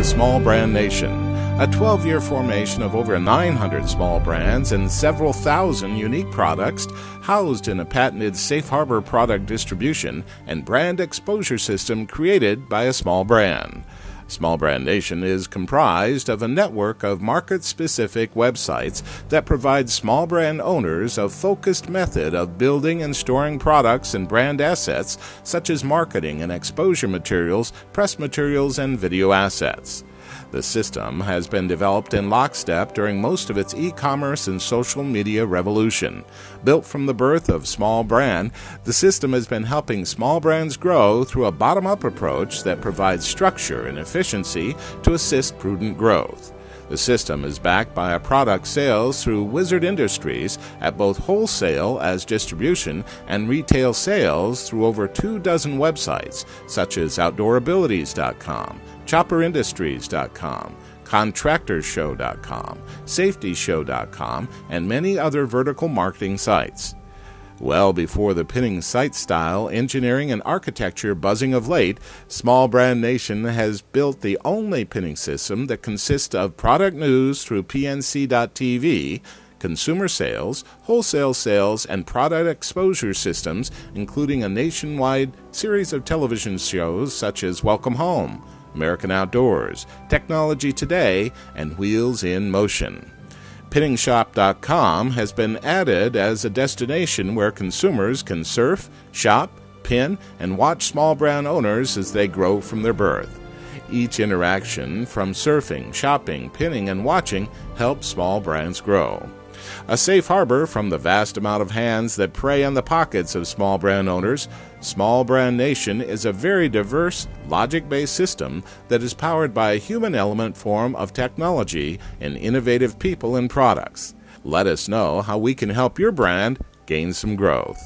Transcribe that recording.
to Small Brand Nation, a 12 year formation of over 900 small brands and several thousand unique products housed in a patented safe harbor product distribution and brand exposure system created by a small brand. Small Brand Nation is comprised of a network of market specific websites that provide small brand owners a focused method of building and storing products and brand assets such as marketing and exposure materials, press materials, and video assets. The system has been developed in lockstep during most of its e commerce and social media revolution. Built from the birth of Small Brand, the system has been helping small brands grow through a bottom up approach that provides structure and efficiency to assist prudent growth. The system is backed by a product sales through Wizard Industries at both wholesale as distribution and retail sales through over two dozen websites, such as OutdoorAbilities.com, ChopperIndustries.com, ContractorsShow.com, SafetyShow.com, and many other vertical marketing sites. Well before the pinning site style, engineering, and architecture buzzing of late, Small Brand Nation has built the only pinning system that consists of product news through PNC.TV, consumer sales, wholesale sales, and product exposure systems, including a nationwide series of television shows such as Welcome Home, American Outdoors, Technology Today, and Wheels in Motion. PinningShop.com has been added as a destination where consumers can surf, shop, pin, and watch small brand owners as they grow from their birth. Each interaction, from surfing, shopping, pinning, and watching, helps small brands grow. A safe harbor from the vast amount of hands that prey on the pockets of small brand owners, Small Brand Nation is a very diverse, logic based system that is powered by a human element form of technology and innovative people and products. Let us know how we can help your brand gain some growth.